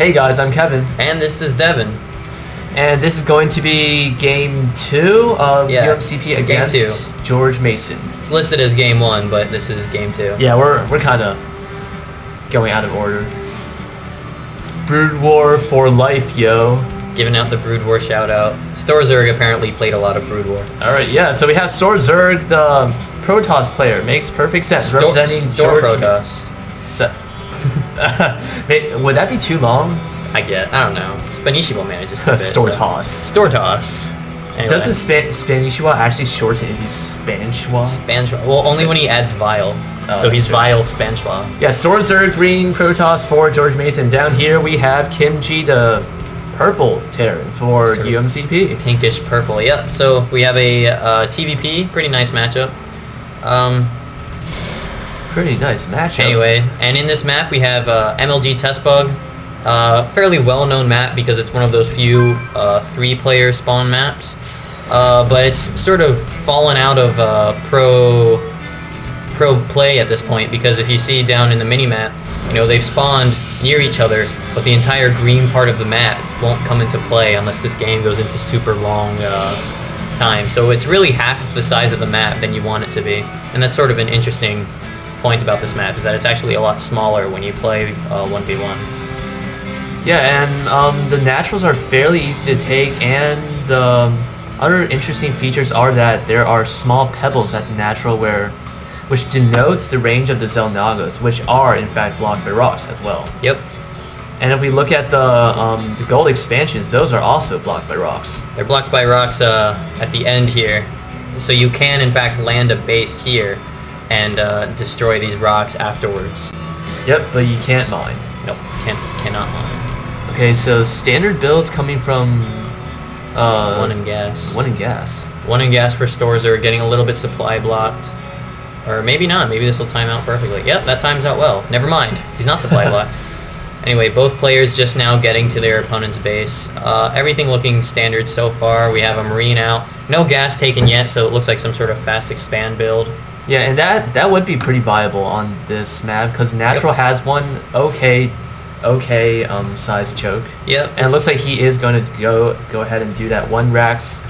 Hey guys, I'm Kevin, And this is Devin. and this is going to be game two of Yeah, UMCP game against two. George Mason. It's listed as game one, but this is game two. Yeah, we're we're kind of going out of order. Brood War for life, yo. Giving out the Brood War shout out. Storzerg apparently played a lot of Brood War. All right, yeah. So we have Stor Zerg, the Protoss player. Makes perfect sense. Stor- representing Stor George. Protoss. Would that be too long? I get. I don't know. Spanishiwa manages to Stor Toss. Stortoss. Anyway. Does the Span- Spanishiwa actually shorten into Spanishwa? Spanschwa. Well, only when he adds Vile. Oh, so he's true. Vile Spanschwa. Yeah, Stor Zerg, green, Protoss for George Mason. Down here we have Kimchi, the purple Terran for Sort. UMCP. Pinkish purple. Yep. So we have a uh, TVP. Pretty nice matchup. Um, Pretty nice matchup. Anyway, and in this map we have uh, MLG Test Bug. Uh, fairly well-known map because it's one of those few uh, three-player spawn maps. Uh, but it's sort of fallen out of uh, pro pro play at this point because if you see down in the mini-map, you know they've spawned near each other, but the entire green part of the map won't come into play unless this game goes into super long uh, time. So it's really half the size of the map than you want it to be, and that's sort of an interesting point about this map is that it's actually a lot smaller when you play uh, 1v1. Yeah, and um, the naturals are fairly easy to take, and the other interesting features are that there are small pebbles at the natural where, which denotes the range of the Xel'Nagas, which are in fact blocked by rocks as well. Yep, And if we look at the um, the gold expansions, those are also blocked by rocks. they're blocked by rocks uh, at the end here, so you can in fact land a base here and uh, destroy these rocks afterwards. Yep, but you can't mine. Nope, can't, cannot mine. Okay, so standard builds coming from uh, One in gas. one and gas. One and gas for stores are getting a little bit supply blocked. Or maybe not. Maybe this will time out perfectly. Yep, that times out well. Never mind. He's not supply blocked. Anyway, both players just now getting to their opponent's base. Uh, everything looking standard so far. We have a marine out. No gas taken yet, so it looks like some sort of fast expand build. Yeah, and that that would be pretty viable on this map because natural has one okay, okay um size choke, Yep. and it looks like he is going to go go ahead and do that one racks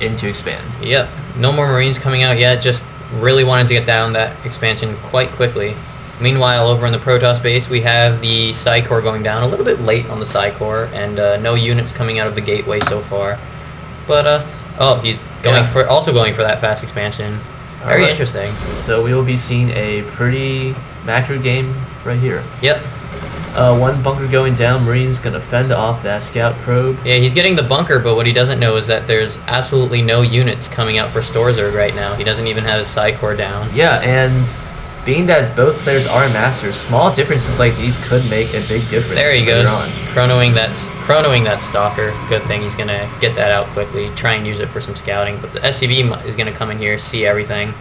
into expand. Yep. No more Marines coming out yet. Just really wanted to get down that expansion quite quickly. Meanwhile, over in the Protoss base, we have the Psycor going down a little bit late on the Psycor, and uh, no units coming out of the gateway so far. But uh, oh, he's going Yeah. for also going for that fast expansion. Very Alright. interesting. So we will be seeing a pretty macro game right here. Yep. Uh, one bunker going down, Marine's gonna fend off that scout probe. Yeah, he's getting the bunker, but what he doesn't know is that there's absolutely no units coming out for Storzerg right now. He doesn't even have his Psi Core down. Yeah, and being that both players are masters, small differences like these could make a big difference. There he goes. on. Chronoing that chronoing that stalker. Good thing he's gonna get that out quickly. Try and use it for some scouting. But the SCV is gonna come in here, see everything.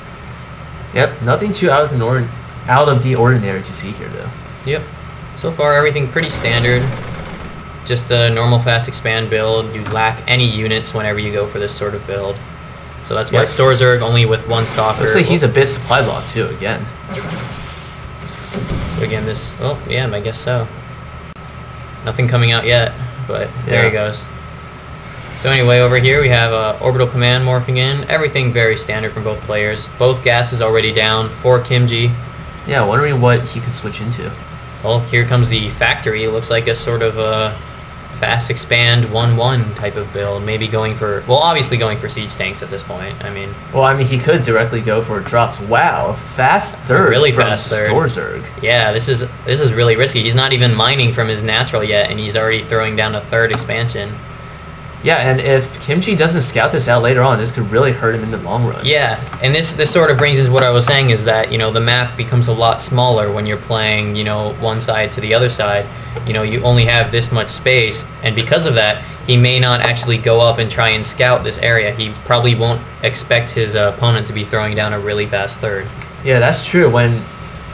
Yep, nothing too out of the nor- out of the ordinary to see here though. Yep. So far everything pretty standard. Just a normal fast expand build. You lack any units whenever you go for this sort of build. So that's why Yep. Storzerg only with one stalker. Looks like he's a bit supply block too again. again this. Oh yeah, I guess so. Nothing coming out yet, but there he goes. So anyway, over here we have uh, orbital command morphing in. Everything very standard from both players. Both gases already down for Kimji. Yeah, wondering what he could switch into. Well, here comes the factory. It looks like a sort of a fast expand 1-1 type of build. Maybe going for, well, obviously going for siege tanks at this point. I mean, Well, I mean, he could directly go for drops. Wow, fast third Really from fast third. Storzerg. yeah, this is this is really risky. He's not even mining from his natural yet, and he's already throwing down a third expansion. Yeah, and if Kimchi doesn't scout this out later on, this could really hurt him in the long run. Yeah, and this this sort of brings us what I was saying is that you know the map becomes a lot smaller when you're playing you know one side to the other side. You know you only have this much space, and because of that, he may not actually go up and try and scout this area. He probably won't expect his uh, opponent to be throwing down a really fast third. Yeah, that's true. When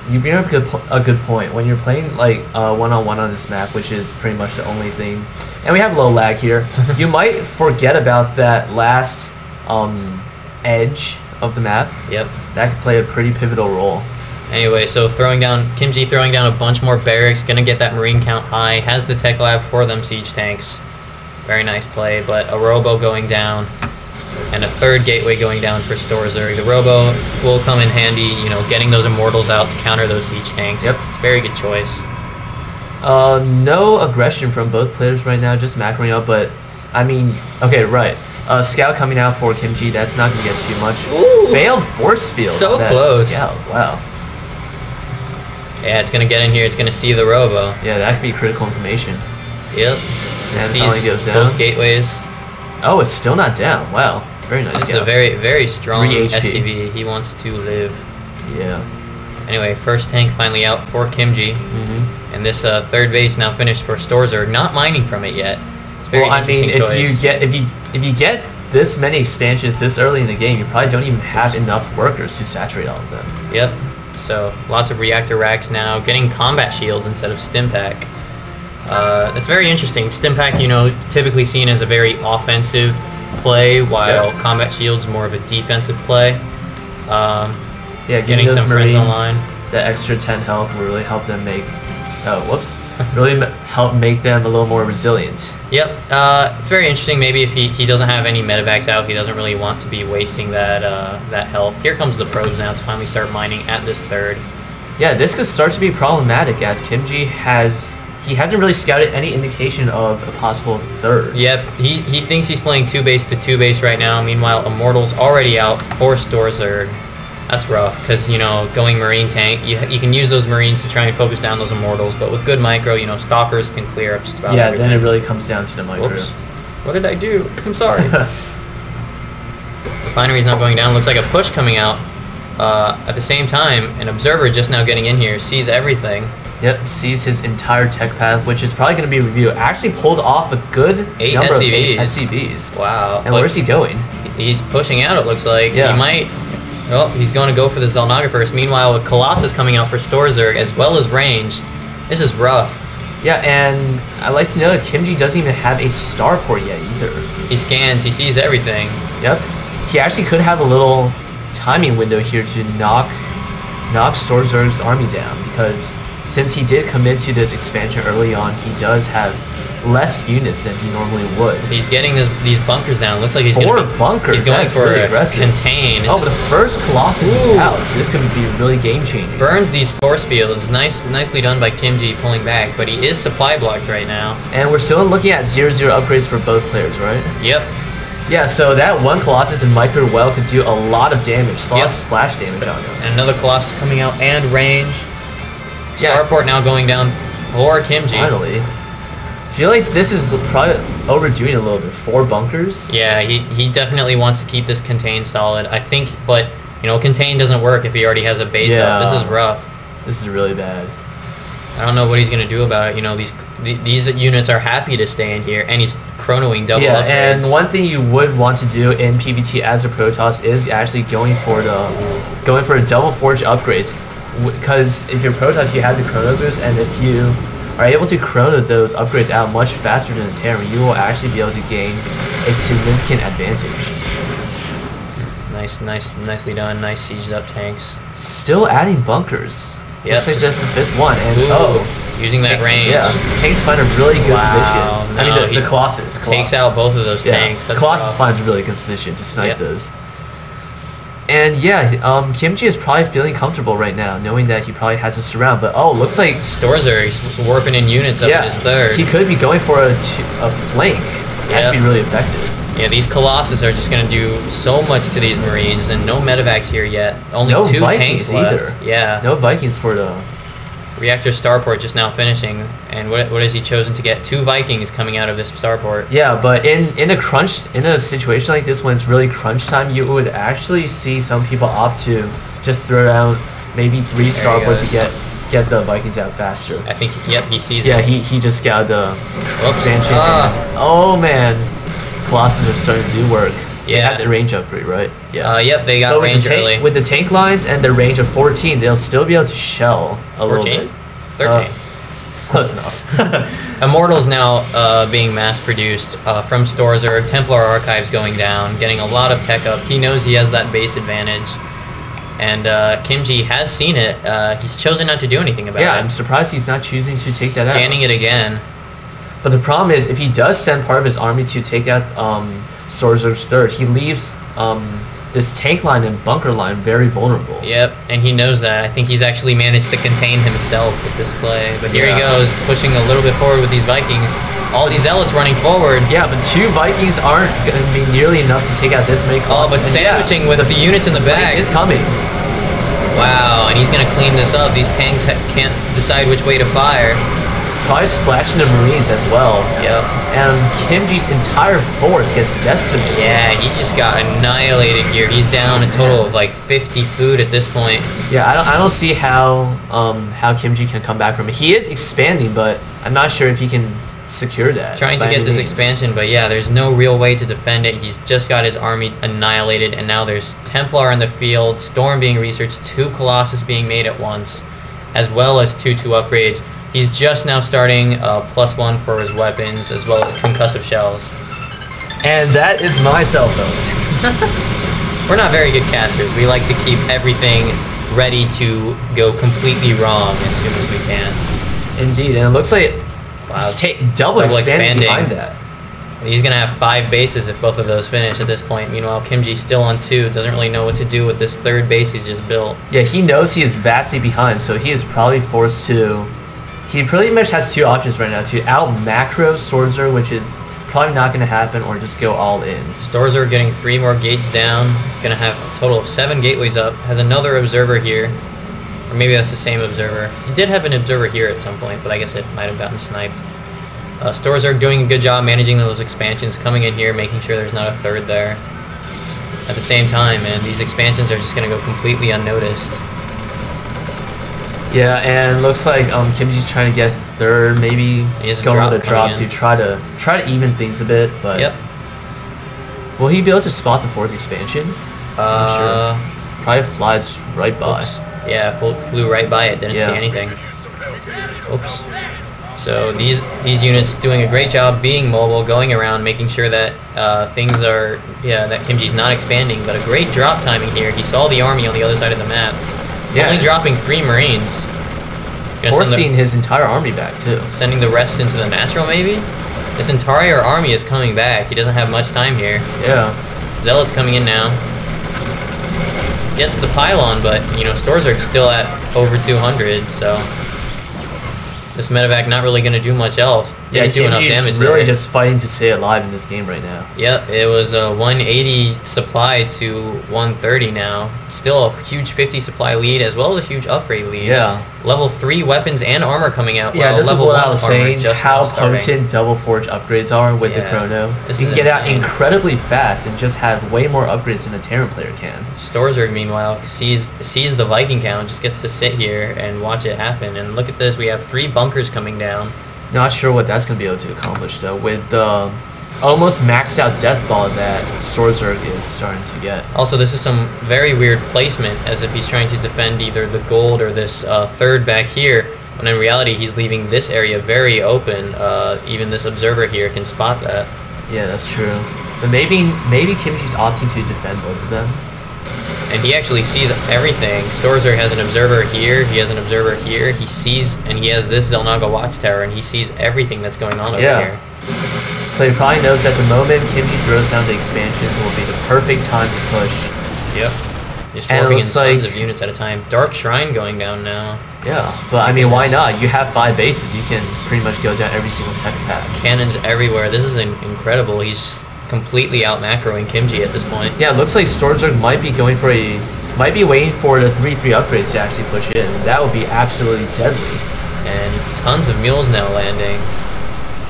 you bring up a good, po- a good point. When you're playing like uh, one-on-one on this map, which is pretty much the only thing, and we have low lag here, you might forget about that last um, edge of the map. Yep. That could play a pretty pivotal role. Anyway, so throwing down Kimji throwing down a bunch more barracks, gonna get that marine count high. Has the tech lab for them siege tanks. Very nice play, but a robo going down and a third gateway going down for Storzerg. The robo will come in handy, you know, getting those immortals out to counter those siege tanks. Yep. It's a very good choice. Uh, no aggression from both players right now, just macroing up, but I mean, okay, right. Uh, scout coming out for Kimchi, that's not gonna get too much. Ooh. Failed force field. So close. Scout, wow. Yeah, it's gonna get in here. It's gonna see the robo. Yeah, that could be critical information. Yep. And It it finally sees goes both gateways. Oh, it's still not down. Wow, very nice. This is a very, very strong 3 SCV. He wants to live. yeah. Anyway, first tank finally out for Kimji. hmm And this uh, third base now finished for Storzerg, not mining from it yet. Well, I mean, if choice. you get if you if you get this many expansions this early in the game, you probably don't even have enough workers to saturate all of them. Yep. So lots of reactor racks now, getting combat shields instead of stim pack. Uh, it's very interesting. Stim pack, you know, typically seen as a very offensive play, while combat shields more of a defensive play. Um, Yeah, Getting getting some friends Marines online. the extra 10 health will really help them make. Oh, whoops. really help make them a little more resilient. Yep, uh, it's very interesting. Maybe if he, he doesn't have any medevacs out, he doesn't really want to be wasting that uh, that health. Here comes the pros now to finally start mining at this third. Yeah, this could start to be problematic as Kimji has. He hasn't really scouted any indication of a possible third. Yep, he, he thinks he's playing two base to two base right now. Meanwhile, Immortal's already out for Storzerg. That's rough because you know going Marine tank, you, you can use those Marines to try and focus down those Immortals, but with good micro, you know Stalkers can clear up just about Yeah, everything. then it really comes down to the micro. Whoops. What did I do? I'm sorry. Refinery's not going down. Looks like a push coming out. Uh, at the same time, an observer just now getting in here sees everything. Yep, sees his entire tech path, which is probably going to be reviewed. Actually pulled off a good Eight number of eight SCVs. SCVs. Wow. And But where's he going? He's pushing out, it looks like. Yeah. He might... Well, he's going to go for the Xel'Naga first. Meanwhile, with Colossus coming out for Storzerg, as well as range. This is rough. Yeah, and I'd like to know that Kimji doesn't even have a starport yet either. He scans, he sees everything. Yep. He actually could have a little timing window here to knock knock Storzerg's army down because since he did commit to this expansion early on, he does have less units than he normally would. He's getting this, these bunkers down. Looks like he's Four going to bunkers. He's going for really a aggressive. contain. Oh, but the first Colossus is out. This could be really game changing. burns these force fields. Nice, nicely done by Kimji pulling back, but he is supply blocked right now. And we're still looking at 0-0 upgrades for both players, right? Yep. Yeah, so that one Colossus and Micro Well could do a lot of damage, lot Yep. splash damage on them. And another Colossus coming out and range. Yeah. Starport now going down for Kimji. Finally. Feel like this is probably overdoing a little bit. Four bunkers? Yeah, he, he definitely wants to keep this contain solid. I think, but you know, contain doesn't work if he already has a base up. This is rough. This is really bad. I don't know what he's gonna do about it. You know, these th- these units are happy to stay in here, and he's chronoing double yeah, upgrades. and one thing you would want to do in PvT as a Protoss is actually going for the going for a double forge upgrades. Because if you're Protoss, you have the chrono boost, and if you are able to chrono those upgrades out much faster than a Terran, you will actually be able to gain a significant advantage. nice, nice, nicely done. Nice sieged up tanks. Still adding bunkers. Yep. Looks like that's the fifth one, and Ooh, oh, using that tank- range. Yeah, tanks find a really good Wow, position. I mean, the, he the Colossus, Takes out both of those Yeah, tanks. That's Colossus rough. finds a really good position to snipe those. And yeah, um, Kimchi is probably feeling comfortable right now, knowing that he probably has a surround. But oh, looks like Storzer, he's warping in units up yeah, his third. he could be going for a, t- a flank. That'd be really effective. Yeah, these Colossus are just going to do so much to these Marines, and no medevacs here yet. Only No two Vikings tanks left. either. Yeah. No Vikings for the. Reactor Starport just now finishing, and what, what has he chosen to get? Two Vikings coming out of this Starport. Yeah, but in in a crunch in a situation like this when it's really crunch time, you would actually see some people opt to just throw down maybe three starports to get get the Vikings out faster. I think, yep, he sees Yeah, it. he he just got the Whoops. expansion. Ah. oh man, Colossus are starting to do work. They Yeah. had the range upgrade, right? Yeah. Uh, yep, they got But with range the tank, early. with the tank lines and the range of 14, they'll still be able to shell a little 14? bit. 13. Uh, close enough. Immortals now uh, being mass produced uh, from Storzer, Templar Archives going down, getting a lot of tech up. He knows he has that base advantage. And uh, Kimji has seen it. Uh, he's chosen not to do anything about Yeah, it. I'm surprised he's not choosing to take that out. Scanning it again. But the problem is, if he does send part of his army to take out um, Storzer's third, he leaves um, this tank line and bunker line very vulnerable. Yep, and he knows that. I think he's actually managed to contain himself with this play. But here he goes, pushing a little bit forward with these Vikings. All these zealots running forward. Yeah, but two Vikings aren't going to be nearly enough to take out this many Oh, but. And yeah, sandwiching with the units in the flank back. is coming. Wow, and he's going to clean this up. These tanks ha- can't decide which way to fire. Probably splashing the Marines as well. Yep. And Kimji's entire force gets decimated. Yeah, he just got annihilated here. He's down a total of like 50 food at this point. Yeah, I don't, I don't see how um, how Kimji can come back from it. He is expanding, but I'm not sure if he can secure that. Trying to get this means. expansion, but yeah, there's no real way to defend it. He's just got his army annihilated, and now there's Templar in the field, Storm being researched, two Colossus being made at once, as well as two two upgrades. He's just now starting uh, plus one for his weapons, as well as concussive shells. And that is my cell phone. We're not very good casters. We like to keep everything ready to go completely wrong as soon as we can. Indeed, and it looks like Wow. he's take double, Double expanding, expanding. behind that. He's gonna have five bases if both of those finish at this point. Meanwhile, Kimji's still on two, doesn't really know what to do with this third base he's just built. Yeah, he knows he is vastly behind, so he is probably forced to. He pretty much has two options right now: to out macro Storzer, which is probably not going to happen, or just go all in. Stores are getting three more gates down. Gonna have a total of seven gateways up. Has another observer here. Or maybe that's the same observer. He did have an observer here at some point, but I guess it might have gotten sniped. Uh, stores are doing a good job managing those expansions, coming in here, making sure there's not a third there. At the same time, man, these expansions are just gonna go completely unnoticed. Yeah, and looks like um, Kimji's trying to get his third, maybe He has a going drop with a drop to try to try to even things a bit. But Yep. will he be able to spot the fourth expansion? Uh, Probably flies right by. Oops. Yeah, flew, flew right by it. Didn't Yeah. see anything. Oops. So these these units doing a great job being mobile, going around, making sure that uh, things are yeah that Kimji's not expanding. But a great drop timing here. He saw the army on the other side of the map. Yeah. Only dropping three Marines. Gonna Forcing the, his entire army back too. sending the rest into the natural maybe. This entire army is coming back. He doesn't have much time here. Yeah. Zealot's coming in now. Gets the pylon, but you know stores are still at over 200, so this medevac not really going to do much else. Yeah, Didn't do enough damage really there. just fighting to stay alive in this game right now. Yep, it was a 180 supply to 130 now. Still a huge 50 supply lead as well as a huge upgrade lead. Yeah. Level 3 weapons and armor coming out. Yeah, this is level what I 1 was saying. just How starting. potent double forge upgrades are with the Yeah, chrono. this you is can get out incredibly fast and just have way more upgrades than a Terran player can. Storzerg, meanwhile, sees sees the Viking count, just gets to sit here and watch it happen. And look at this, we have three bunkers coming down. Not sure what that's gonna be able to accomplish though. With the almost maxed out death ball that Storzerg is starting to get. Also, this is some very weird placement, as if he's trying to defend either the gold or this uh, third back here, when in reality he's leaving this area very open. Uh, even this observer here can spot that. Yeah, that's true. But maybe maybe Kimchi's opting to defend both of them. And he actually sees everything. Storzer has an observer here, he has an observer here, he sees, and he has this Xel'Naga watchtower, and he sees everything that's going on over Yeah. here. So he probably knows that the moment Kimchi throws down the expansions will be the perfect time to push. Yep. Just And warping in tons like- of units at a time. Dark Shrine going down now. Yeah, but I mean, why not? You have five bases. You can pretty much go down every single tech pack. Cannons everywhere. This is in- incredible. He's just completely out macroing Kimji at this point. Yeah, it looks like Storzerg might be going for a, might be waiting for the three three upgrades to actually push in. That would be absolutely deadly. And tons of mules now landing.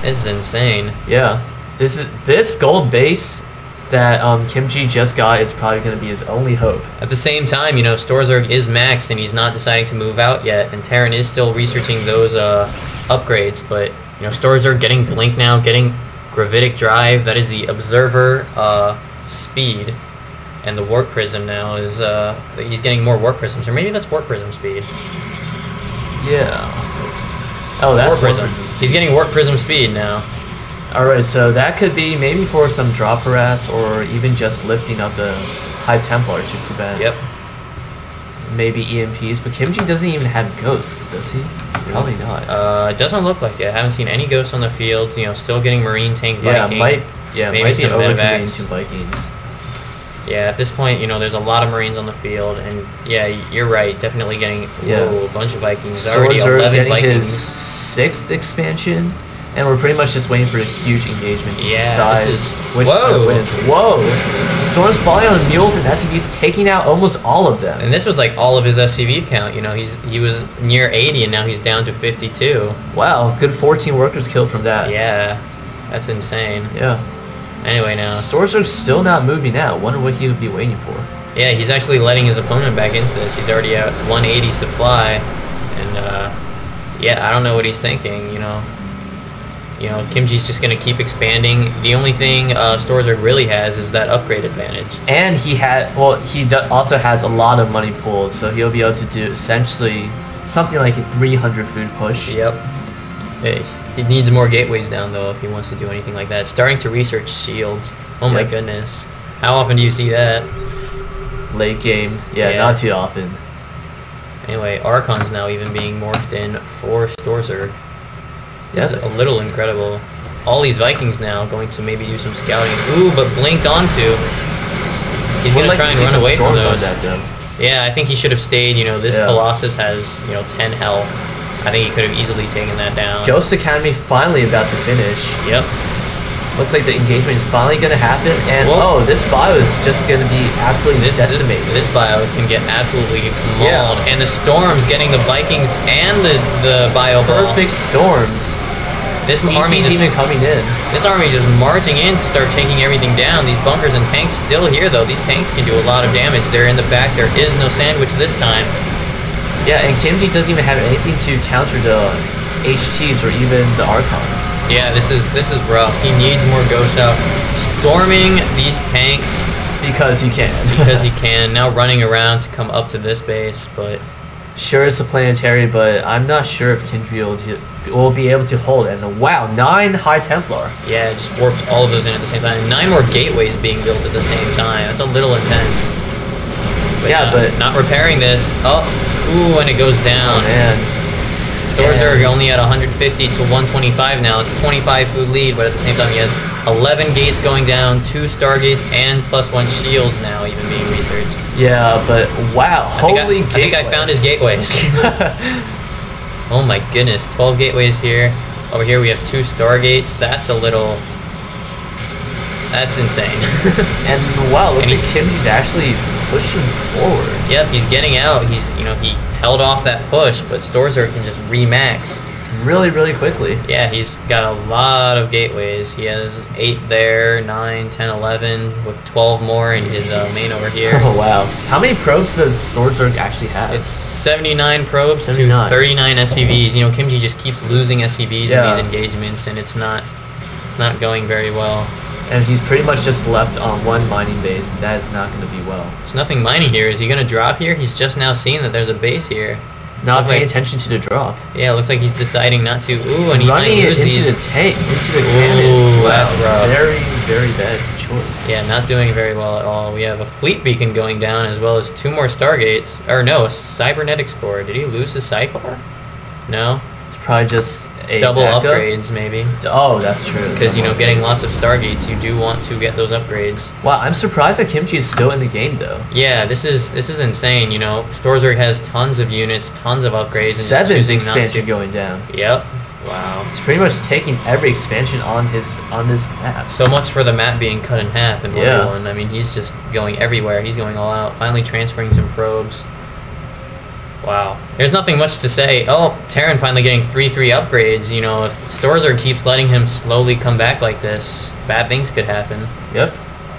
This is insane. Yeah, this is this gold base that um, Kimchi just got is probably going to be his only hope. At the same time, you know, Storzerg is maxed and he's not deciding to move out yet, and Terran is still researching those uh, upgrades, but, you know, Storzerg getting Blink now, getting Gravitic Drive, that is the Observer uh, speed, and the Warp Prism now is, uh, he's getting more Warp Prisms, or maybe that's Warp Prism speed. Yeah. Oh, that's Warp Prism. Prism. He's getting Warp Prism speed now. All right, so that could be maybe for some drop harass or even just lifting up the High Templar to prevent. Yep. maybe EMPs, but Kimchi doesn't even have ghosts, does he? Probably not. Uh, it doesn't look like it. I haven't seen any ghosts on the field. You know, still getting Marine tank yeah, might yeah maybe might some to Vikings. Yeah, at this point, you know, there's a lot of Marines on the field, and yeah, you're right. Definitely getting Yeah. whoa, a bunch of Vikings. Already Swords are 11 getting Vikings. his sixth expansion, and we're pretty much just waiting for a huge engagement to Yeah, decide this is- which whoa. wins. Whoa! Swords falling on mules and SCVs, taking out almost all of them. And this was like all of his SCV count. You know, he's he was near 80, and now he's down to 52. wow, good 14 workers killed from that. Yeah, that's insane. Yeah. Anyway, now, are still not moving out. Wonder what he would be waiting for. yeah, he's actually letting his opponent back into this. He's already at 180 supply, and uh, yeah, I don't know what he's thinking. You know, you know, Kimji's just gonna keep expanding. The only thing uh, Storzer really has is that upgrade advantage. And he had, well, he also has a lot of money pooled, so he'll be able to do essentially something like a 300 food push. Yep. Hey, He needs more gateways down though if he wants to do anything like that. Starting to research shields. Oh my goodness. How often do you see that? Late game, yeah, Yeah. not too often. Anyway, Archon's now even being morphed in for Storzer. This Yeah. is a little incredible. All these Vikings now going to maybe do some scouting. Ooh, but blinked onto. He's gonna like try and run away from those. Yeah, I think he should have stayed. You know, this Yeah. Colossus has you know 10 health. I think he could have easily taken that down. Ghost Academy finally about to finish. Yep. Looks like the engagement is finally gonna happen, and Whoa. oh, this bio is just gonna be absolutely This, this, decimated. this bio can get absolutely Yeah. mauled. And the Storm's getting the Vikings and the, the bio ball. Perfect storms. This TT's army just, even coming in. this army just marching in to start taking everything down. These bunkers and tanks still here though. These tanks can do a lot of damage. They're in the back. There is no sandwich this time. Yeah, and Kimji doesn't even have anything to counter the HTs or even the Archons. Yeah, this is this is rough. He needs more ghosts out. Storming these tanks Because he can. because he can. Now running around to come up to this base, but sure it's a planetary, but I'm not sure if Kimji will, will be able to hold it. And wow, nine High Templar. yeah, it just warps all of those in at the same time. Nine more gateways being built at the same time. That's a little intense. But yeah, uh, but not repairing this. Oh, ooh, and it goes down. man, Stores are only at 150 to 125 now. It's 25 food lead, but at the same time, he has 11 gates going down, two stargates, and plus one shields now even being researched. yeah, but wow, I think I- holy I, think I found his gateways. oh my goodness, 12 gateways here. Over here we have two stargates. That's a little. That's insane. and wow, looks And like he's- actually pushing forward. yep, he's getting out. He's you know he held off that push, but Storzer can just remax. really, really quickly. Yeah, he's got a lot of gateways. He has 8 there, 9, 10, 11, with 12 more in his uh, main over here. Oh wow, how many probes does Swordsburg actually have? It's 79 probes 79. to 39 SCVs. You know, Kimji just keeps losing SCVs Yeah. in these engagements, and it's not not going very well. And he's pretty much just left on one mining base, and that is not going to be well. There's nothing mining here. Is he going to drop here? He's just now seeing that there's a base here. Not paying like- attention to the drop. Yeah, it looks like he's deciding not to. Ooh, and he might Running it lose into these. the tank, into the cannons. Wow, very, very bad choice. Yeah, not doing very well at all. We have a fleet beacon going down as well as two more stargates. Or no, a cybernetics core. Did he lose his core? No. Probably just a Double backup. upgrades maybe. Oh, that's true. Because you know, Double getting lots of stargates, you do want to get those upgrades. Wow, I'm surprised that Kimchi is still in the game though. Yeah, this is this is insane. You know, Storzerg has tons of units, tons of upgrades, and Seven just not expansion going down. Yep. Wow. It's pretty much taking every expansion on his on this map. So much for the map being cut in half in Yeah. One. I mean, he's just going everywhere. He's going all out. Finally transferring some probes. Wow. There's nothing much to say. Oh, Terran finally getting 3-3 upgrades. You know, if Storzer keeps letting him slowly come back like this, bad things could happen. Yep.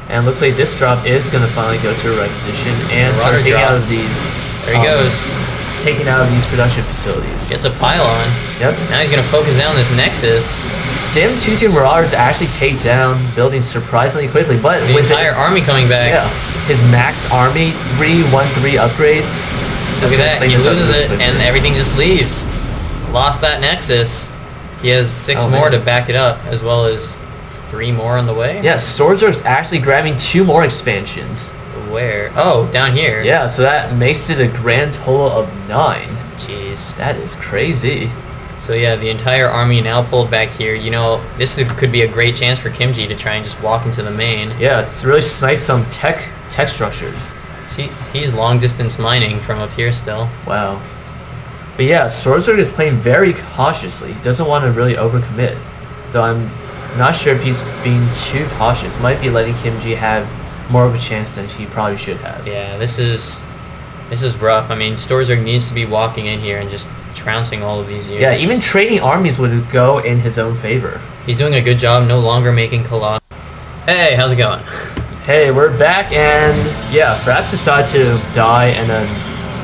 And looks like this drop is gonna finally go to a right position and start taking drop. out of these. There he um, goes. Taking out of these production facilities. Gets a pylon. Yep. Now he's going to focus down this Nexus. Stim 2-2 Marauders actually take down buildings surprisingly quickly, but The with entire army coming back. yeah, his max army, 3-1-3 upgrades. Look at that. He loses it, and everything just leaves. Lost that Nexus. He has six Oh, more man. to back it up, as well as three more on the way. Yeah, Storzerg's actually grabbing two more expansions. Where? Oh, down here. Yeah, so that makes it a grand total of nine. Jeez. That is crazy. So yeah, the entire army now pulled back here. You know, this could be a great chance for Kimji to try and just walk into the main. Yeah, it's really snipe some tech tech structures. See, he's long distance mining from up here still. Wow. But yeah, Swordsword is playing very cautiously. He doesn't want to really overcommit. Though I'm not sure if he's being too cautious. Might be letting Kimji have more of a chance than he probably should have. Yeah, this is this is rough. I mean, Storzerg needs to be walking in here and just trouncing all of these units. Yeah, even trading armies would go in his own favor. he's doing a good job. No longer making Colossus. Hey, how's it going? Hey, we're back, and yeah, Fraps decided to die, and then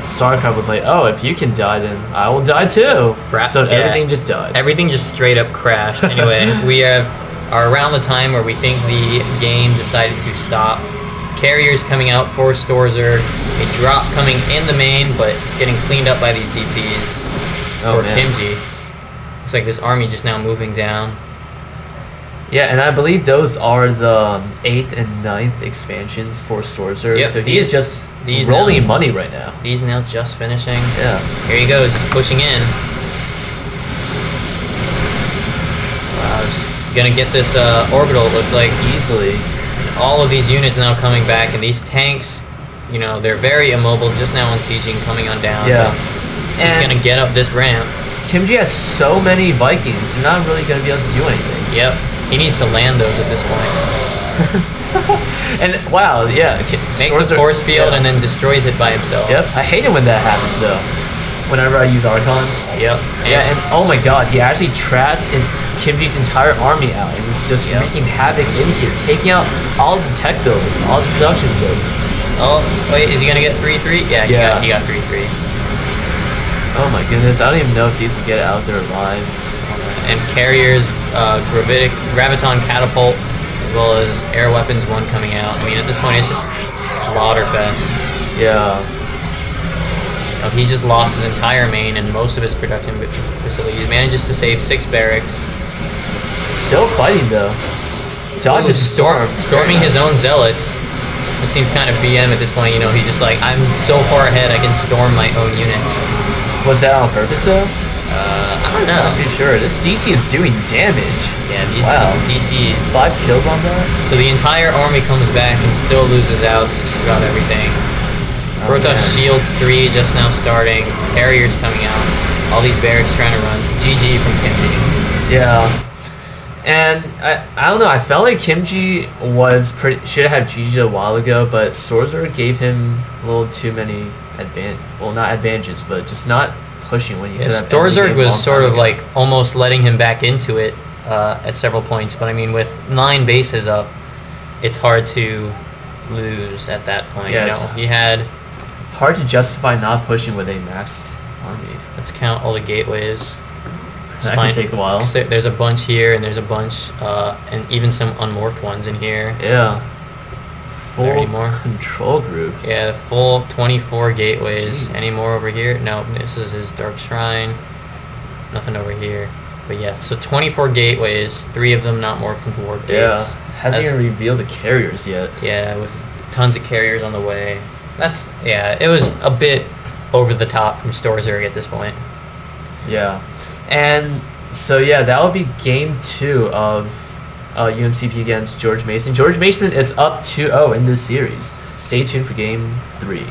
Starcraft was like, "Oh, if you can die, then I will die too." Fra- so yeah. everything just died. Everything just straight up crashed. Anyway, we have are around the time where we think the game decided to stop. Carriers coming out for Storzer, a drop coming in the main, but getting cleaned up by these DTs Oh, for man. Kimji. Looks like this army just now moving down. Yeah, and I believe those are the eighth and ninth expansions for Sorcerer. Yep, so he is just these rolling now- money right now. He's now just finishing. Yeah. Here he goes, he's pushing in. Wow, just gonna get this uh, orbital, it looks like. Easily. all of these units now coming back, and these tanks, you know, they're very immobile, just now on sieging, coming on down. Yeah. He's And gonna get up this ramp. Kimji has so many Vikings. They're not really going to be able to do anything. Yep. He needs to land those at this point. And wow, yeah. Makes a force field yeah. and then destroys it by himself. Yep. I hate it when that happens though. Whenever I use Archons. Yep. Yeah, and oh my god, he actually traps in Kimji's entire army out and is just Yep. wreaking havoc in here, taking out all the tech buildings, all the production buildings. Oh, wait, is he gonna get 3-3? Yeah, he Yeah. got he got 3-3. Oh my goodness, I don't even know if these will get out there alive. And carriers, uh, gravitic, graviton catapult, as well as air weapons one coming out. I mean, at this point, it's just slaughterfest. Yeah. He just lost his entire main and most of his production facilities. He manages to save six barracks. Still fighting though. Dodge Ooh, is storm, storming his own zealots. It seems kind of BM at this point. You know, he's just like, I'm so far ahead, I can storm my own units. Was that on purpose though? Uh, don't Not know. too sure. This DT is doing damage. Yeah, these Wow. DTs. Five kills on that? So the entire army comes back and still loses out to just about everything. Oh. Shields 3 just now starting. Carriers coming out. All these barracks trying to run. GG from Kimji. Yeah. And I, I don't know, I felt like Kimji was pretty should have had GG a while ago, but Sorcerer gave him a little too many advan well not advantages, but just not pushing when he Yeah, could have ended the Storzerg game a long was sort of ago. like almost letting him back into it uh, at several points, but I mean, with nine bases up, it's hard to lose at that point. Yeah, you know, he had. hard to justify not pushing with a maxed army. Let's count all the gateways. That can take a while. there- There's a bunch here, and there's a bunch, uh, and even some unmorphed ones in here. Yeah. There Full any more? control group. Yeah, full 24 gateways. Jeez. Any more over here? No, this is his Dark Shrine. Nothing over here. But yeah, so 24 gateways, three of them not morphed into warp Yeah. Hasn't That's- even revealed the carriers yet. Yeah, with tons of carriers on the way. That's, yeah, it was a bit over the top from Storzerg at this point. Yeah. And so yeah, that will be game two of uh, UMCP against George Mason. George Mason is up 2-0 in this series. Stay tuned for game three.